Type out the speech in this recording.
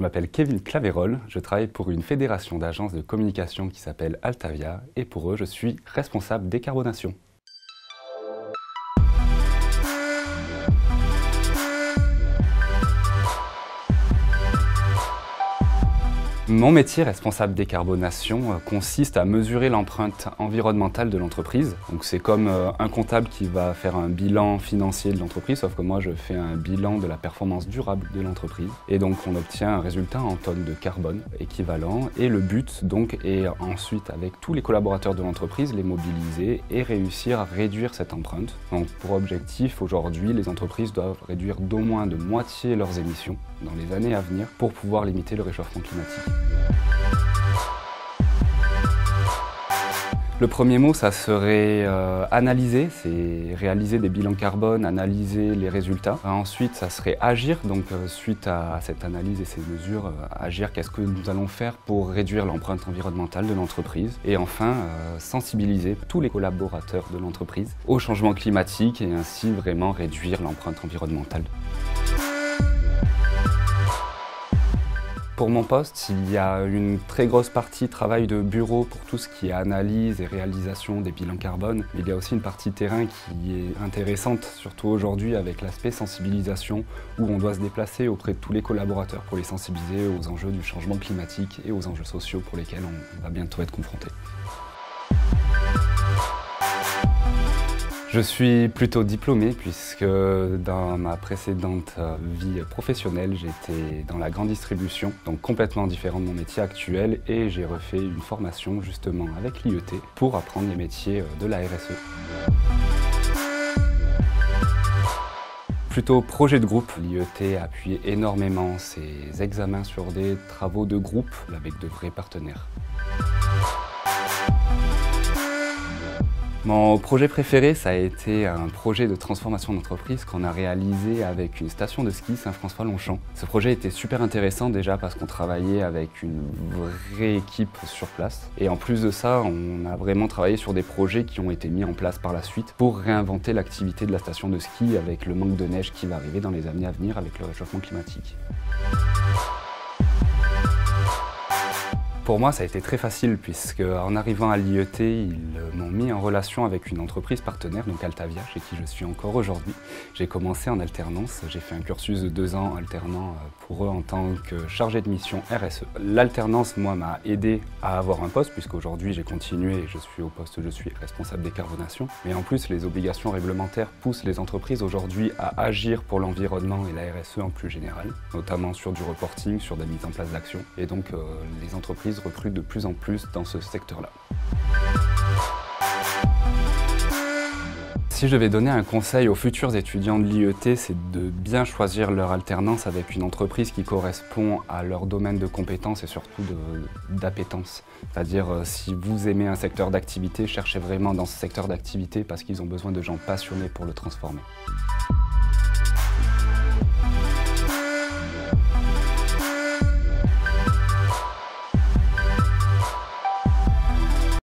Je m'appelle Kevin Claverol, je travaille pour une fédération d'agences de communication qui s'appelle Altavia et pour eux je suis responsable décarbonation. Mon métier responsable décarbonation euh, consiste à mesurer l'empreinte environnementale de l'entreprise. Donc c'est comme euh, un comptable qui va faire un bilan financier de l'entreprise, sauf que moi je fais un bilan de la performance durable de l'entreprise. Et donc on obtient un résultat en tonnes de carbone équivalent. Et le but donc est ensuite avec tous les collaborateurs de l'entreprise les mobiliser et réussir à réduire cette empreinte. Donc pour objectif aujourd'hui les entreprises doivent réduire d'au moins de moitié leurs émissions dans les années à venir pour pouvoir limiter le réchauffement climatique. Le premier mot, ça serait euh, analyser, c'est réaliser des bilans carbone, analyser les résultats. Ensuite, ça serait agir, donc euh, suite à, cette analyse et ces mesures, euh, agir, qu'est-ce que nous allons faire pour réduire l'empreinte environnementale de l'entreprise? Et enfin, sensibiliser tous les collaborateurs de l'entreprise au changement climatique et ainsi vraiment réduire l'empreinte environnementale. Pour mon poste, il y a une très grosse partie travail de bureau pour tout ce qui est analyse et réalisation des bilans carbone. il y a aussi une partie terrain qui est intéressante, surtout aujourd'hui avec l'aspect sensibilisation, où on doit se déplacer auprès de tous les collaborateurs pour les sensibiliser aux enjeux du changement climatique et aux enjeux sociaux pour lesquels on va bientôt être confronté. Je suis plutôt diplômé puisque dans ma précédente euh, vie professionnelle, j'étais dans la grande distribution, donc complètement différent de mon métier actuel et j'ai refait une formation justement avec l'IET pour apprendre les métiers euh, de la RSE. Plutôt projet de groupe, l'IET a appuyé énormément ses examens sur des travaux de groupe avec de vrais partenaires. Mon projet préféré, ça a été un projet de transformation d'entreprise qu'on a réalisé avec une station de ski Saint-François-Longchamp. Ce projet était super intéressant déjà parce qu'on travaillait avec une vraie équipe sur place. Et en plus de ça, on a vraiment travaillé sur des projets qui ont été mis en place par la suite pour réinventer l'activité de la station de ski avec le manque de neige qui va arriver dans les années à venir avec le réchauffement climatique. Pour moi, ça a été très facile puisque en arrivant à l'IET, ils m'ont mis en relation avec une entreprise partenaire, donc Altavia, chez qui je suis encore aujourd'hui. J'ai commencé en alternance, j'ai fait un cursus de deux ans alternant euh, pour eux en tant que chargé de mission RSE. L'alternance, moi, m'a aidé à avoir un poste puisqu'aujourd'hui j'ai continué et je suis au poste, je suis responsable décarbonation. Mais en plus, les obligations réglementaires poussent les entreprises aujourd'hui à agir pour l'environnement et la RSE en plus général, notamment sur du reporting, sur la mise en place d'actions. Et donc, euh, les entreprises recrutent de plus en plus dans ce secteur-là. Si je devais donner un conseil aux futurs étudiants de l'IET, c'est de bien choisir leur alternance avec une entreprise qui correspond à leur domaine de compétences et surtout d'appétence. C'est-à-dire, euh, si vous aimez un secteur d'activité, cherchez vraiment dans ce secteur d'activité parce qu'ils ont besoin de gens passionnés pour le transformer.